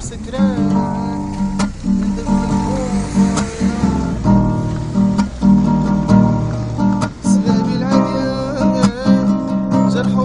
مسكران سلامي العافية جرحوا